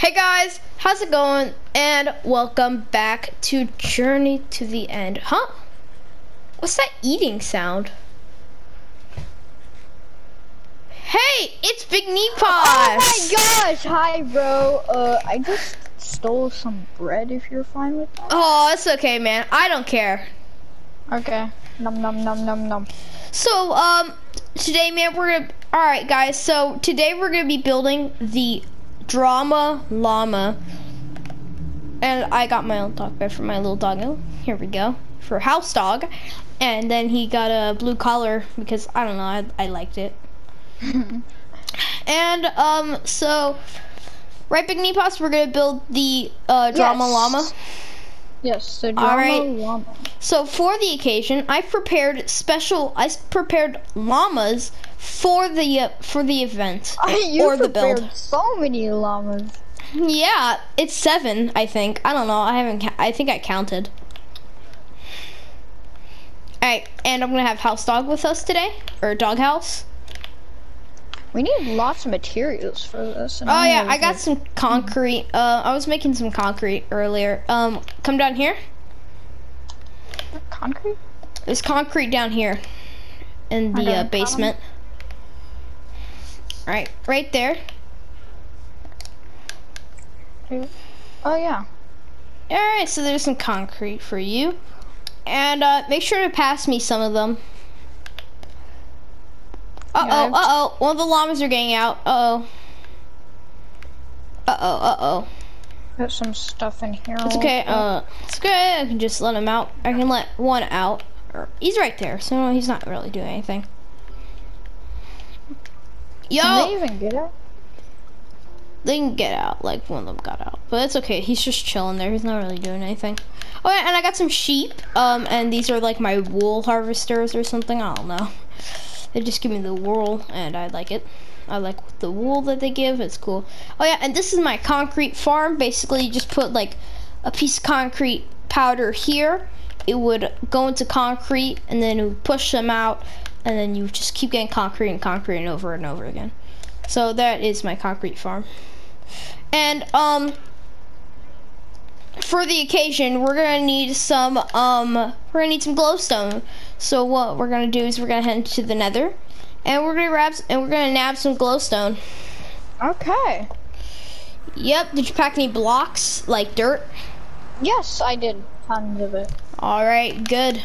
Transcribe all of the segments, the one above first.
Hey guys, how's it going? And welcome back to Journey to the End. Huh? What's that eating sound? Hey, it's Big Neepos! Oh my gosh! Hi, bro. Uh, I just stole some bread. If you're fine with that. Oh, it's okay, man. I don't care. Okay. Num num num num num. So, um, today, man, we're gonna. All right, guys. So today we're gonna be building the drama llama, and I got my own dog bed for my little doggo. Here we go for house dog, and then he got a blue collar because I don't know. I, I liked it. and um, so right, Big knee Neepos, we're gonna build the uh, drama Yes. llama. Yes, the drama right. llama. So for the occasion, I prepared special. I prepared llamas for the uh, for the event or the build. so many llamas. Yeah, it's seven. I think. I don't know. I haven't. I think I counted. All right, and I'm gonna have house dog with us today, or dog house. We need lots of materials for this. Oh I'm yeah, I got some concrete. Uh, I was making some concrete earlier. Um, come down here. concrete. There's concrete down here in the uh, 'em. Right, right there. Oh yeah. All right, so there's some concrete for you, and uh, make sure to pass me some of them. Uh-oh, I've- uh oh, one of the llamas are getting out. Uh oh. Uh oh, uh oh. Got some stuff in here. It's okay. Uh, it's good. I can just let him out. I can let one out. He's right there, so he's not really doing anything. Yo, Can they even get out? they can get out. Like one of them got out, but it's okay. He's just chilling there. He's not really doing anything. Oh yeah, and I got some sheep. Um, and these are like my wool harvesters or something. I don't know. They just give me the wool, and I like it. I like the wool that they give. It's cool. Oh yeah, and this is my concrete farm. Basically, you just put like a piece of concrete powder here. It would go into concrete, and then it would push them out, and then you just keep getting concrete and concrete and over and over again. So that is my concrete farm. And um for the occasion, we're gonna need some um we're gonna need some glowstone. So what we're gonna do is we're gonna head to the Nether, and we're gonna grab and we're gonna nab some glowstone. Okay. Yep. Did you pack any blocks like dirt? Yes, I did tons of it. All right. Good.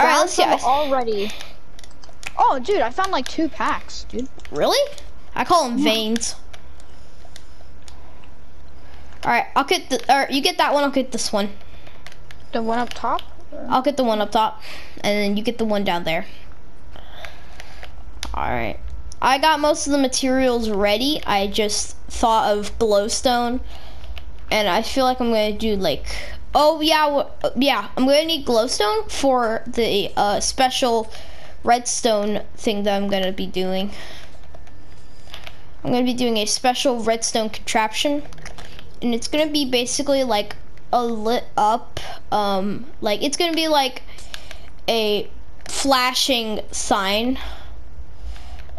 All right. Found Let's see. some I- already. Oh, dude, I found like two packs, dude. Really? I call them veins. All right. I'll get the. Or you get that one. I'll get this one. The one up top. I'll get the one up top, and then you get the one down there. Alright. I got most of the materials ready. I just thought of glowstone. And I feel like I'm going to do like... Oh, yeah. wh- Yeah, I'm going to need glowstone for the uh, special redstone thing that I'm going to be doing. I'm going to be doing a special redstone contraption. And it's going to be basically like a lit up um like it's gonna be like a flashing sign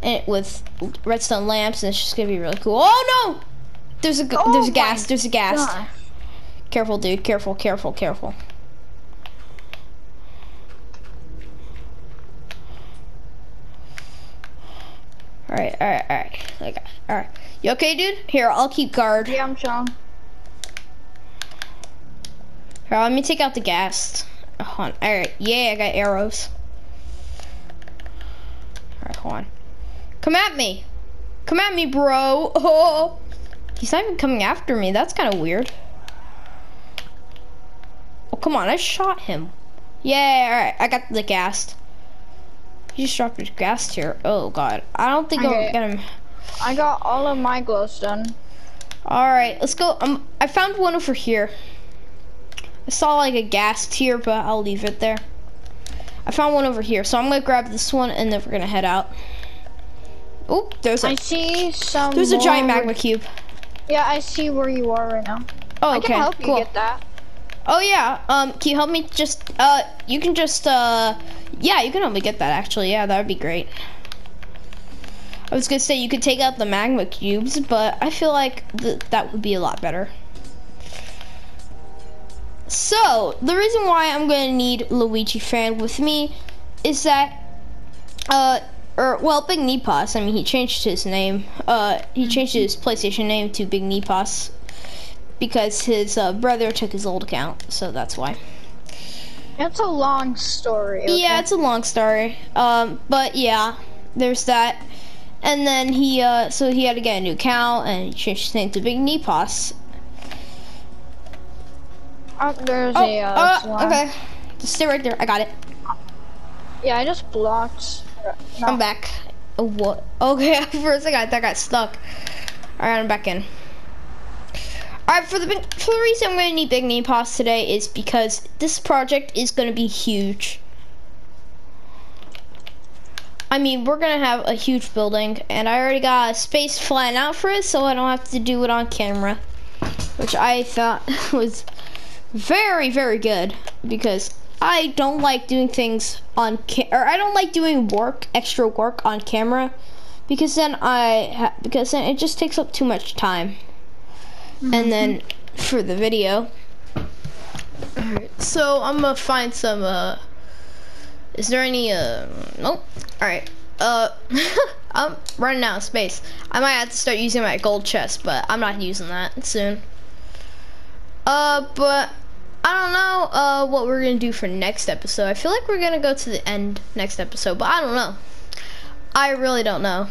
and with redstone lamps and it's just gonna be really cool oh no there's a Oh there's a ghast there's a ghast God. Careful dude careful careful careful all right all right all right okay all right you okay dude here i'll keep guard Yeah, I'm strong. Here, let me take out the ghast. Hold on. Alright, yeah, I got arrows. Alright, hold on. Come at me. Come at me, bro. Oh. He's not even coming after me. That's kind of weird. Oh, come on. I shot him. Yeah, alright. I got the ghast. He just dropped his ghast here. Oh, God. I don't think Okay. I'll get him. I got all of my glowstone. Alright, let's go. Um, I found one over here. I saw like a ghast tear, but I'll leave it there. I found one over here, so I'm gonna grab this one and then we're gonna head out. Oop, there's a I see some. there's a giant magma cube. Yeah, I see where you are right now. Oh, okay. I can help cool. you get that. Oh yeah, um, can you help me just uh, you can just uh, yeah, you can help me get that actually. Yeah, that would be great. I was gonna say you could take out the magma cubes, but I feel like th that would be a lot better. So, the reason why I'm gonna need Luigi Fan with me is that, uh, or, well, Big Nepos, I mean, he changed his name, uh, he changed his PlayStation name to Big Nepos because his uh, brother took his old account, so that's why. That's a long story. Okay? Yeah, it's a long story. Um, but yeah, there's that. And then he, uh, so he had to get a new account and he changed his name to Big Nepos. Oh, there's Oh, a. Uh, uh, okay. Just stay right there. I got it. Yeah, I just blocked. No. I'm back. Oh, what? Okay, for a second I thought I got stuck. Alright, I'm back in. Alright, for the big- for the reason I'm gonna need Big Nepos today is because this project is gonna be huge. I mean, we're gonna have a huge building, and I already got a space flying out for it, so I don't have to do it on camera, which I thought was very, very good because I don't like doing things on or I don't like doing work, extra work on camera, because then I because then it just takes up too much time, and then for the video. Alright, so I'm gonna find some. uh Is there any? uh Nope. All right. Uh, I'm running out of space. I might have to start using my gold chest, but I'm not using that soon. Uh, but I don't know uh, what we're gonna do for next episode. I feel like we're gonna go to the end next episode, but I don't know. I really don't know.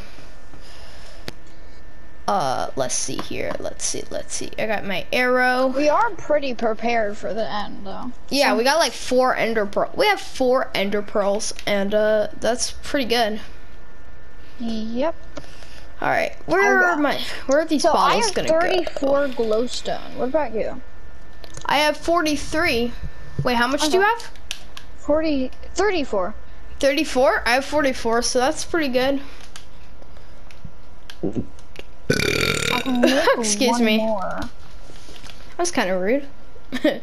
Uh, let's see here. Let's see. Let's see. I got my arrow. We are pretty prepared for the end, though. Yeah, we got like four ender pearls. We have four ender pearls, and uh, that's pretty good. Yep. All right, where are my? Where are these So bottles gonna go? I have 34 glowstone. What about you? I have 43. Wait, how much do you have? 40, 34. 34? I have 44, so that's pretty good. I can make Excuse me. More. was kind of rude.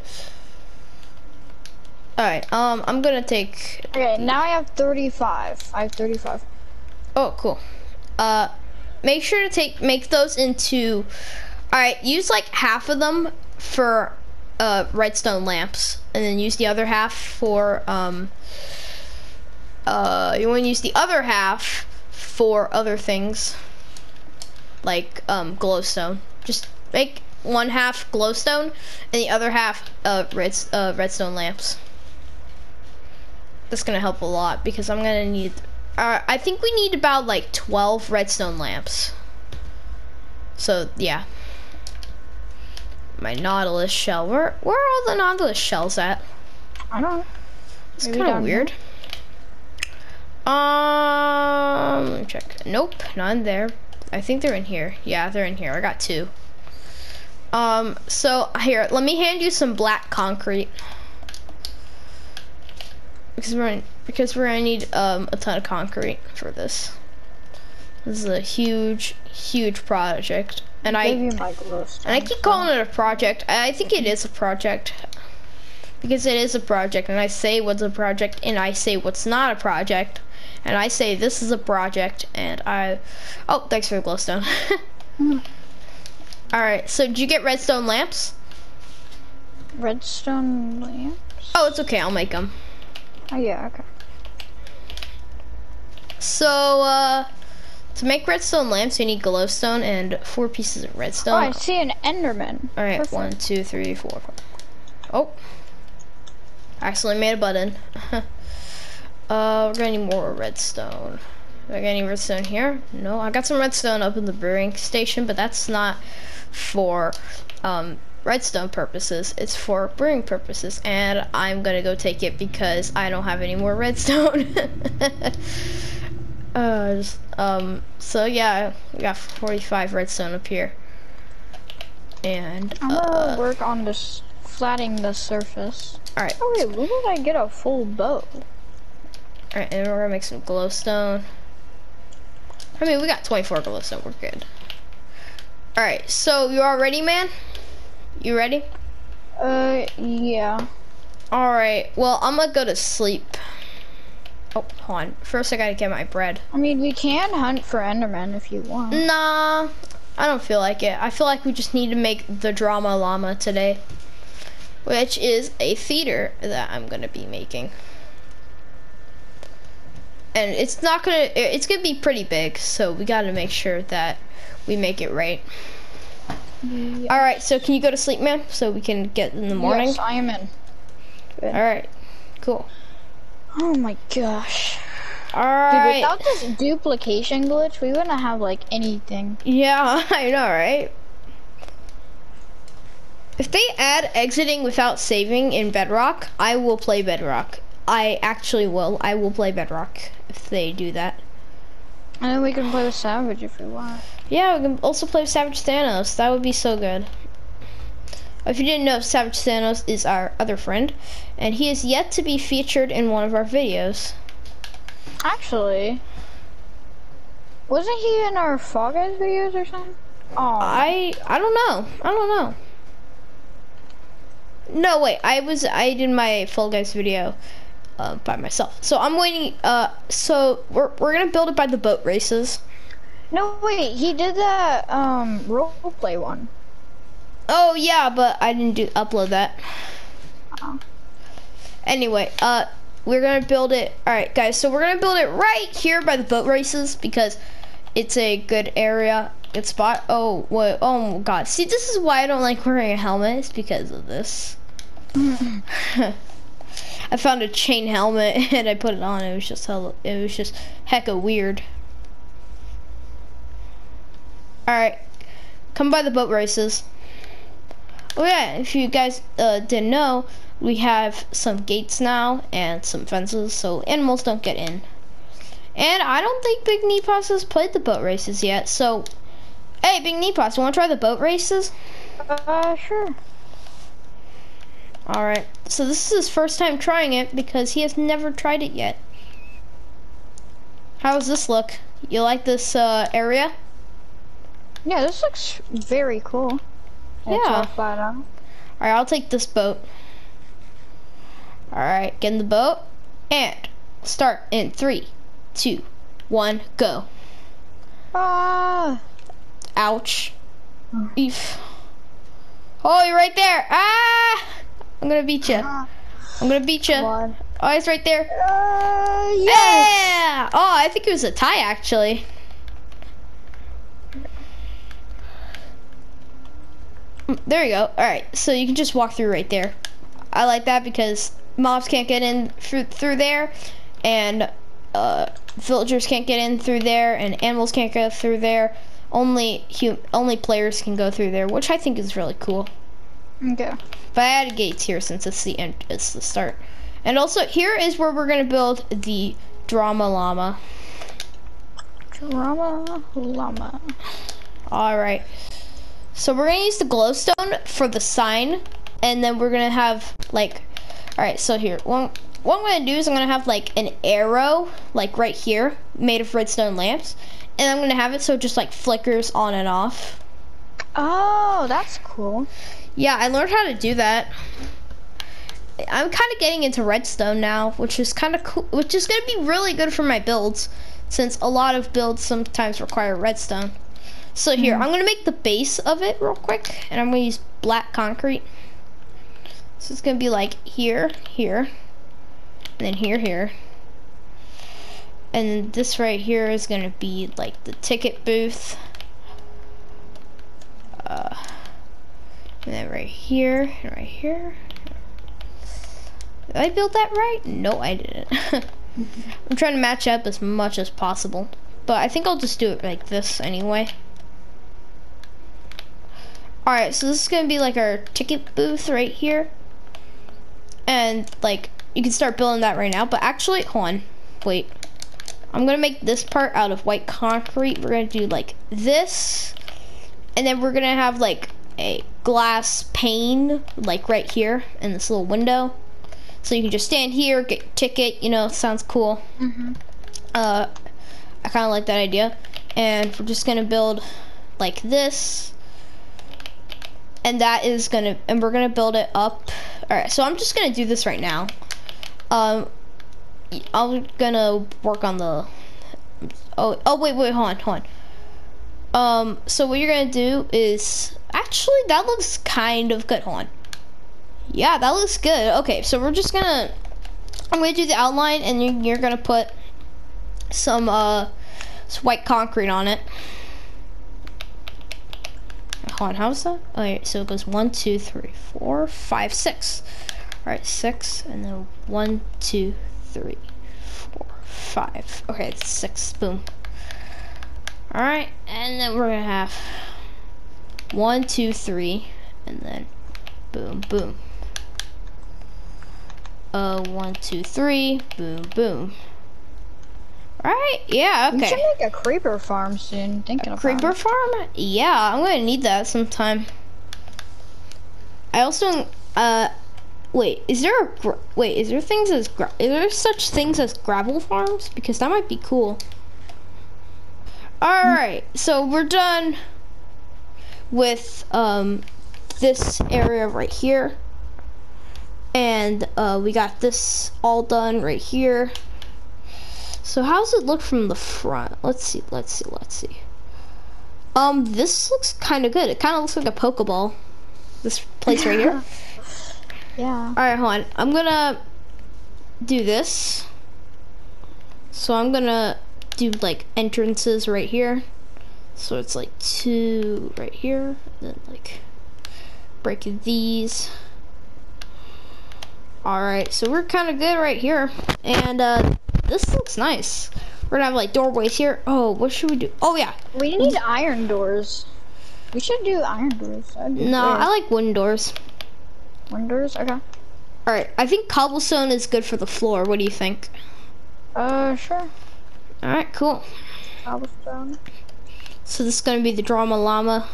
Alright, um, I'm gonna take. Okay, now I have 35. I have 35. Oh, cool. Uh, make sure to take make those into. Alright, use like half of them for uh redstone lamps, and then use the other half for um. Uh, you want to use the other half for other things, like um glowstone. Just make one half glowstone and the other half uh red uh redstone lamps. That's gonna help a lot because I'm gonna need. Uh, I think we need about like 12 redstone lamps. So yeah. My nautilus shell. Where where are all the nautilus shells at? I don't know. It's kind of down here. weird. Um, let me check. Nope, none there. I think they're in here. Yeah, they're in here. I got two. Um, so here, let me hand you some black concrete. Because we're in, because we're gonna need um a ton of concrete for this. This is a huge, huge project, and I my and I keep calling it a project. I think it is a project. Because it is a project, and I say what's a project, and I say what's not a project, and I say this is a project, and I. Oh, thanks for the glowstone. Alright, so did you get redstone lamps? Redstone lamps? Oh, it's okay, I'll make them. Oh, yeah, okay. So, uh. To make redstone lamps, you need glowstone and four pieces of redstone. Oh. I see an Enderman. Alright, Perfect. one, two, three, four, five. Oh. Accidentally made a button. uh, we're gonna need more redstone. Do I got any redstone here? No, I got some redstone up in the brewing station, but that's not for um, redstone purposes. It's for brewing purposes, and I'm gonna go take it because I don't have any more redstone. uh, just, um, so yeah, we got 45 redstone up here. And I'm gonna uh, work on this, flattening the surface. Alright, Oh, wait, when did I get a full bow? Alright, and we're gonna make some glowstone. I mean, we got 24 glowstone, we're good. Alright, so you all ready, man? You ready? Uh, yeah. Alright, well, I'm gonna go to sleep. Oh, hold on. First, I gotta get my bread. I mean, we can hunt for Enderman if you want. Nah, I don't feel like it. I feel like we just need to make the drama llama today, which is a theater that I'm gonna be making. And it's not gonna, it's gonna be pretty big, so we gotta make sure that we make it right. Yeah. All right, so can you go to sleep, man, so we can get in the morning? Yes, I am in. All right, cool. Oh my gosh. All Dude, without this duplication glitch, we wouldn't have like anything. Yeah, I know, right? If they add exiting without saving in Bedrock, I will play Bedrock. I actually will. I will play Bedrock if they do that. And then we can play with Savage if we want. Yeah, we can also play with Savage Thanos. That would be so good. If you didn't know, Savage Thanos is our other friend, and he is yet to be featured in one of our videos. Actually, wasn't he in our Fall Guys videos or something? Oh, I I don't know. I don't know. No, wait. I was I did my Fall Guys video uh, by myself. So I'm waiting. Uh, so we're we're gonna build it by the boat races. no, wait, he did that um roleplay one. Oh yeah, but I didn't do upload that. Oh. Anyway, uh, we're gonna build it. All right, guys. So we're gonna build it right here by the boat races because it's a good area, good spot. Oh, what? Oh my God. See, this is why I don't like wearing a helmet. It's because of this. I found a chain helmet and I put it on. It was just hell. It was just hecka weird. All right, come by the boat races. Oh yeah, if you guys uh, didn't know, we have some gates now and some fences so animals don't get in. And I don't think Big Neepos has played the boat races yet, so hey Big Neepos, you wanna try the boat races? Uh, sure. Alright, so this is his first time trying it because he has never tried it yet. How does this look? You like this uh, area? Yeah, this looks very cool. Yeah. all flat out. Alright, I'll take this boat. Alright, get in the boat. And start in three, two, one, go. Ah, Ouch. Eef. Oh, you're right there. Ah! I'm gonna beat you. I'm gonna beat you. Oh, he's right there. Uh, yes. Yeah! Oh, I think it was a tie actually. Mm, There you go. All right, so you can just walk through right there. I like that because mobs can't get in through through there, and uh, villagers can't get in through there, and animals can't go through there. Only hum- only players can go through there, which I think is really cool. Okay. But I added gates here since it's the end, it's the start. And also here is where we're gonna build the drama llama. Drama llama. All right. So we're gonna use the glowstone for the sign, and then we're gonna have like, all right. So here, what, what I'm gonna do is I'm gonna have like an arrow, like right here, made of redstone lamps, and I'm gonna have it so it just like flickers on and off. Oh, that's cool. Yeah, I learned how to do that. I'm kind of getting into redstone now, which is kind of cool, which is gonna be really good for my builds, since a lot of builds sometimes require redstone. So here, I'm gonna make the base of it real quick, and I'm gonna use black concrete. So it's gonna be like here, here, and then here, here. And this right here is gonna be like the ticket booth. Uh, and then right here, and right here. Did I build that right? No, I didn't. I'm trying to match up as much as possible. But I think I'll just do it like this anyway. Alright, so this is gonna be like our ticket booth right here. And like, you can start building that right now. But actually, hold on, wait. I'm gonna make this part out of white concrete. We're gonna do like this. And then we're gonna have like a glass pane, like right here in this little window. So you can just stand here, get your ticket, you know, sounds cool. Mm-hmm. Uh, I kind of like that idea. And we're just gonna build like this. And that is gonna, and we're gonna build it up. All right, so I'm just gonna do this right now. Um, I'm gonna work on the. Oh, oh wait, wait, hold on, hold on. Um, so what you're gonna do is actually that looks kind of good. Hold on. Yeah, that looks good. Okay, so we're just gonna. I'm gonna do the outline, and you're, gonna put some uh, some white concrete on it. Hold on, how's that? Alright, so it goes one, two, three, four, five, six. Alright, six, and then one, two, three, four, five. Okay, it's six. Boom. Alright, and then we're gonna have one, two, three, and then boom, boom. Uh, one, two, three, boom, boom. Right? yeah, okay. We should make a creeper farm soon. Thinking a creeper farm? Yeah, I'm gonna need that sometime. I also, uh, wait, is there a, wait, is there things as, is there such things as gravel farms? Because that might be cool. Alright, so we're done with, um, this area right here. And, uh, we got this all done right here. So how does it look from the front? Let's see, let's see, let's see. Um, this looks kind of good. It kind of looks like a Pokeball. This place right here. Yeah. All right, hold on. I'm gonna do this. So I'm gonna do like entrances right here. So it's like two right here, then like break these. All right, so we're kind of good right here. And uh, this looks nice. We're gonna have like doorways here. Oh, what should we do? Oh yeah. We need iron doors. We should do iron doors. No, I like wooden doors. Wooden doors? Okay. Alright, I think cobblestone is good for the floor. What do you think? Uh, sure. Alright, cool. Cobblestone. So this is gonna be the drama llama.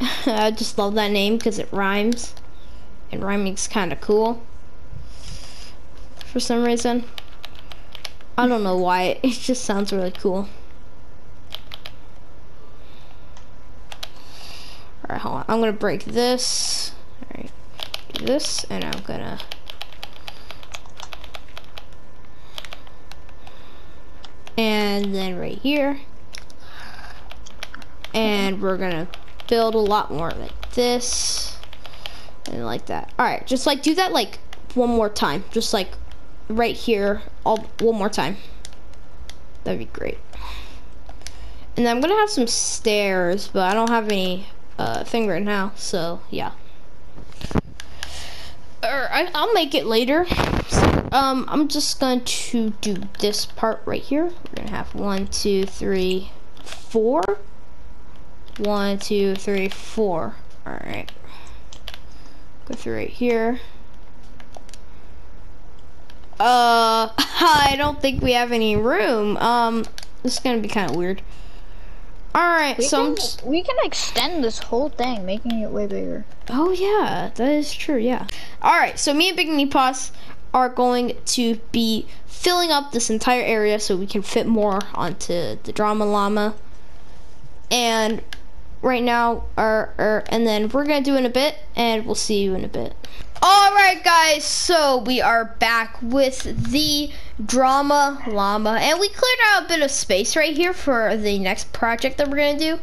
I just love that name because it rhymes. And rhyming's kind of cool. For some reason. I don't know why. It just sounds really cool. Alright, hold on. I'm gonna break this. Alright. Do this, and I'm gonna... And then right here. And we're gonna build a lot more like this. And like that. Alright, just like do that like one more time. Just like right here all one more time. That'd be great. And I'm gonna have some stairs, but I don't have any uh, thing right now, so yeah. Or I, will make it later. Um, I'm just going to do this part right here. We're gonna have one, two, three, four. One, two, three, four. All right. Go through right here. Uh, I don't think we have any room. Um, this is gonna be kind of weird. All right, we so can, we can extend this whole thing, making it way bigger. Oh yeah, that is true. Yeah. All right, so me and Big Meatpaws are going to be filling up this entire area so we can fit more onto the drama llama. And right now, our, our and then we're gonna do in a bit, and we'll see you in a bit. Alright guys, so we are back with the Drama Llama. And we cleared out a bit of space right here for the next project that we're going to do.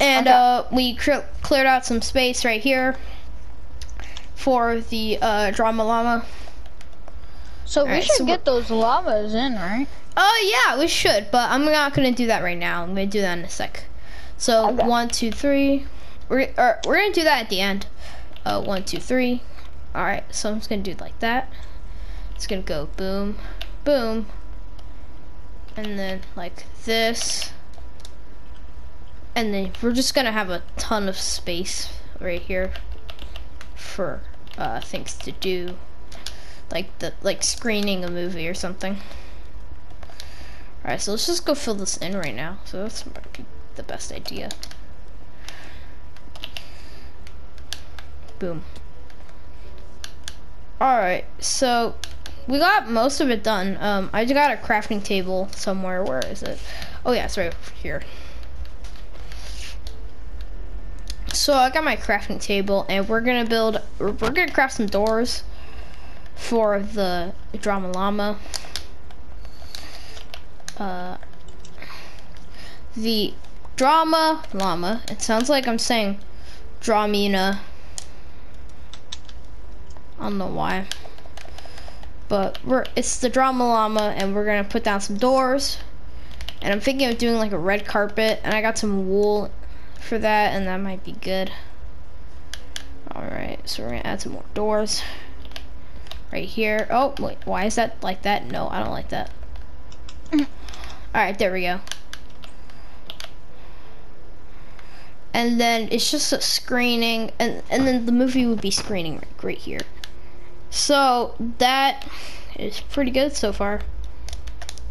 And okay. uh, we cleared out some space right here for the uh, Drama Llama. So All we right, should so get those llamas in, right? Oh yeah, we should, but I'm not gonna do that right now. I'm gonna do that in a sec. So okay. one, two, three. We're we're gonna do that at the end uh, one, two, three. All right, so I'm just gonna do it like that. It's gonna go boom, boom, and then like this. And then we're just gonna have a ton of space right here for uh, things to do, like the like screening a movie or something. All right, so let's just go fill this in right now. So that's the best idea. Boom. Alright, so we got most of it done. Um, I just got a crafting table somewhere. Where is it? Oh yeah, it's right here. So I got my crafting table and we're gonna build, we're gonna craft some doors for the drama llama. Uh, the drama llama. It sounds like I'm saying Dramina. I don't know why. But we're it's the drama llama and we're gonna put down some doors. And I'm thinking of doing like a red carpet and I got some wool for that and that might be good. Alright, so we're gonna add some more doors. Right here. Oh, wait, why is that like that? No, I don't like that. Mm. Alright, there we go. And then it's just a screening, and, and then the movie would be screening right, right here. So that is pretty good so far.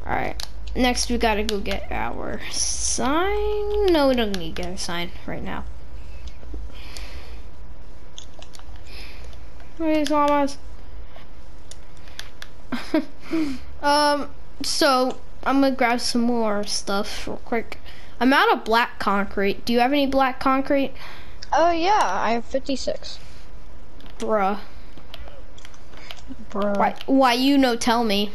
Alright, next we gotta go get our sign. No, we don't need to get a sign right now. Where's llamas? um, so I'm gonna grab some more stuff real quick. I'm out of black concrete. Do you have any black concrete? Oh yeah, I have 56. Bruh. Bruh. Why, why you no tell me?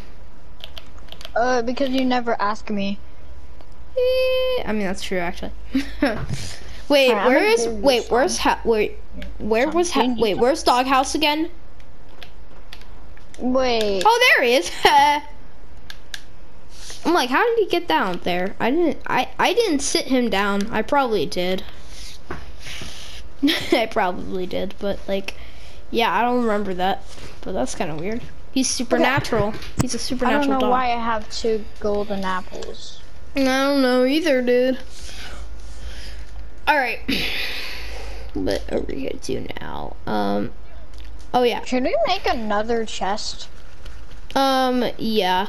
Uh, because you never ask me. Eh, I mean, that's true, actually. wait, Alright, I'm where is, wait, where's, ha wait, where was, ha wait, where's Doghouse again? Wait. Oh, there he is. I'm like, how did he get down there? I didn't, I, I didn't sit him down. I probably did. I probably did, but like, yeah, I don't remember that. But that's kind of weird. He's supernatural. He's a supernatural I don't know dog. why I have two golden apples. I don't know either, dude. All right. What are we gonna do now? Um. Oh yeah. Should we make another chest? Um. Yeah.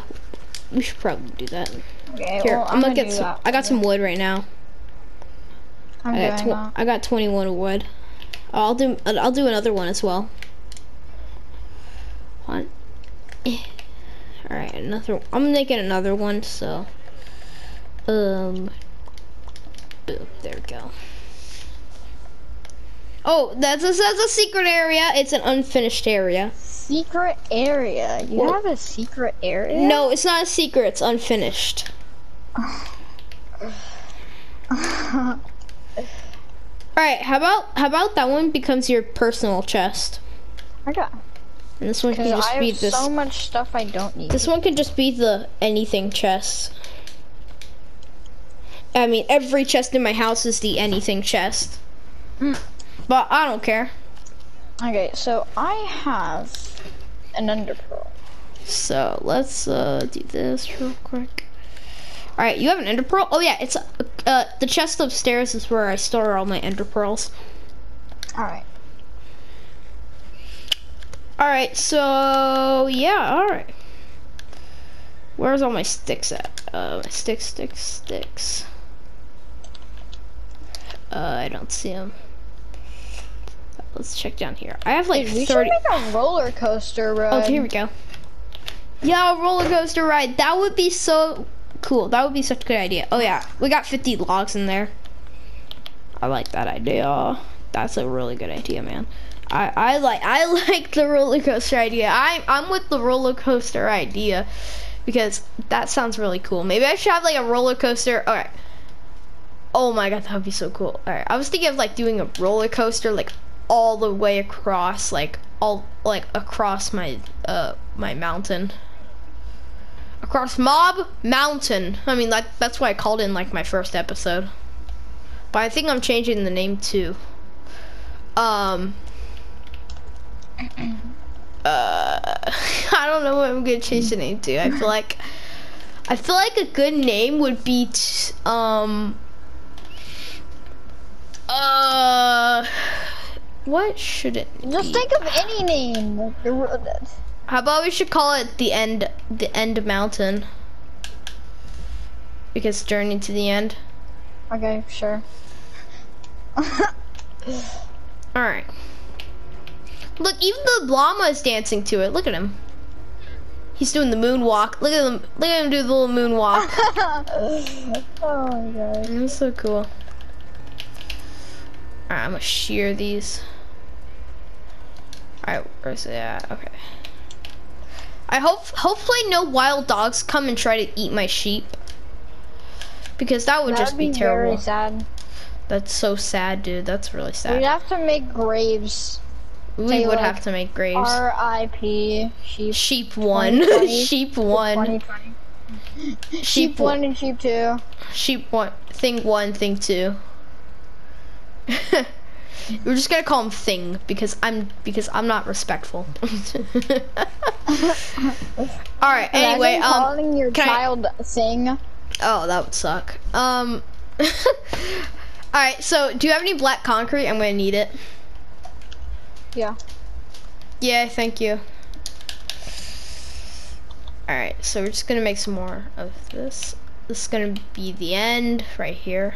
We should probably do that. Okay, Here, well, I'm, gonna do get some. I got some wood right now. I'm I got. doing that. I got 21 wood. I'll do. I'll do another one as well. One. Eh. All right, another. I'm making another one. So. Um. Boom. There we go. Oh, that's a, that's a secret area. It's an unfinished area. Secret area. You Well- have a secret area? No, it's not a secret. It's unfinished. All right. How about how about that one becomes your personal chest, okay. and this one can just I be have this. so much stuff I don't need. This one could just be the anything chest. I mean, every chest in my house is the anything chest. Mm. But I don't care. Okay, so I have an ender pearl. So let's uh, do this real quick. All right, you have an ender pearl. Oh yeah, it's uh, the chest upstairs is where I store all my ender pearls. Alright. All right, so yeah, all right. Where's all my sticks at? Uh, my sticks, sticks, sticks. Uh, I don't see them. Let's check down here. I have like Dude, we 30. should make a roller coaster oh, ride. Oh, here we go. Yeah, a roller coaster ride. That would be so cool. That would be such a good idea. Oh yeah, we got 50 logs in there. I like that idea. That's a really good idea, man. I, I like I like the roller coaster idea. I I'm with the roller coaster idea because that sounds really cool. Maybe I should have like a roller coaster. All right. Oh my god, that would be so cool. All right, I was thinking of like doing a roller coaster like all the way across, like all like across my uh my mountain. Across Mob Mountain. I mean, like that's why I called in like my first episode. But I think I'm changing the name too. um uh I don't know what I'm gonna change the name to. I feel like I feel like a good name would be um uh what should it Just be? think of any name. How about we should call it the end the end mountain? Because journey to the end. Okay, sure. Alright. Look, even the llama is dancing to it. Look at him. He's doing the moonwalk. Look at him. Look at him do the little moonwalk. oh my god. That's so cool. Alright, I'm gonna shear these. Alright, where's it at? Okay. I hope hopefully no wild dogs come and try to eat my sheep. Because that would That just be, be terrible. very sad. That's so sad, dude. That's really sad. We'd have to make graves. We say, would like, have to make graves. R.I.P. Sheep. Sheep one. sheep one. 2020. Sheep Sheep one and sheep two. Sheep one. Thing one. Thing two. We're just gonna call him Thing because I'm because I'm not respectful. All right. Anyway, Imagine um, calling your can I- child thing. oh, that would suck. Um. All right. So, do you have any black concrete? I'm gonna need it. Yeah. Yeah, thank you. Alright, so we're just gonna make some more of this. This is gonna be the end right here.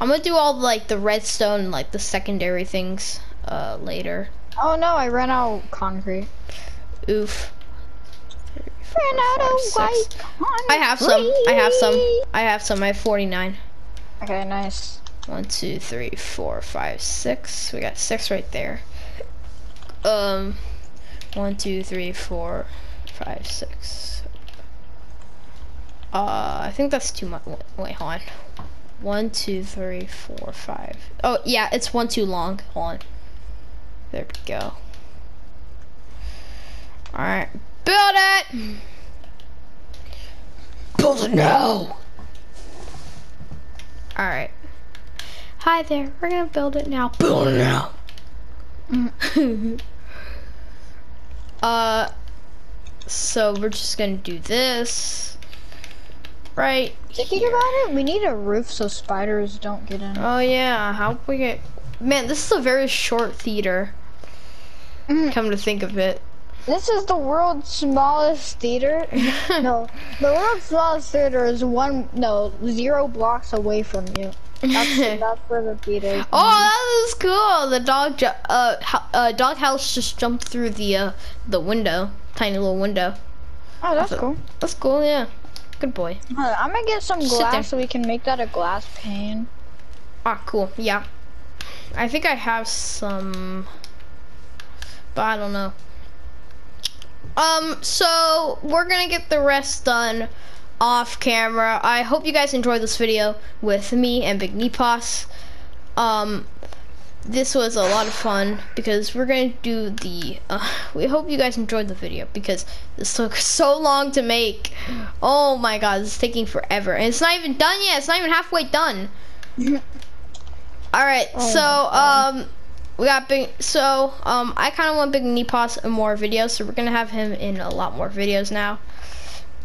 I'm gonna do all like the redstone, like the secondary things, uh, later. Oh no, I ran out of concrete. Oof. Ran out five, of six. white concrete. I have some. I have some. I have some. I have 49. Okay, nice. One, two, three, four, five, six. We got six right there. Um, one, two, three, four, five, six. Uh, I think that's too much. Wait, hold on. One, two, three, four, five. Oh, yeah, it's one too long. Hold on. There we go. Alright, build it! Build it now! Alright. Hi there, we're gonna build it now. Build it now. uh, so we're just gonna do this. Right. Thinking about it, we need a roof so spiders don't get in. Oh yeah, how we get? Man, this is a very short theater. Mm. Come to think of it. This is the world's smallest theater. no, the world's smallest theater is one, no, zero blocks away from you. That's, that's where the theater is. Oh, that is cool. The dog, uh, uh, dog house just jumped through the, uh, the window, tiny little window. Oh, that's that's- cool. That's cool. Yeah, good boy. Uh, I'm gonna get some Sit there. glass so we can make that a glass pane. Ah, cool. Yeah, I think I have some, but I don't know. Um, so we're gonna get the rest done off camera. I hope you guys enjoyed this video with me and Big Nipos. Um, this was a lot of fun because we're gonna do the. Uh, we hope you guys enjoyed the video because this took so long to make. Oh my god, it's taking forever, and it's not even done yet. It's not even halfway done. All right, Oh so um, we got big. So um, I kind of want Big Nipos in more videos, so we're gonna have him in a lot more videos now.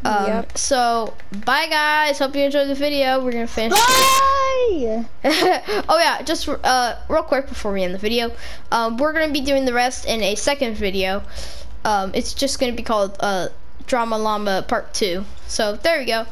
Um, Yep. So bye guys. Hope you enjoyed the video. We're gonna finish. Bye! oh yeah, just uh, real quick before we end the video, um, we're gonna be doing the rest in a second video. Um, it's just gonna be called uh, Drama Llama Part Two. So there we go.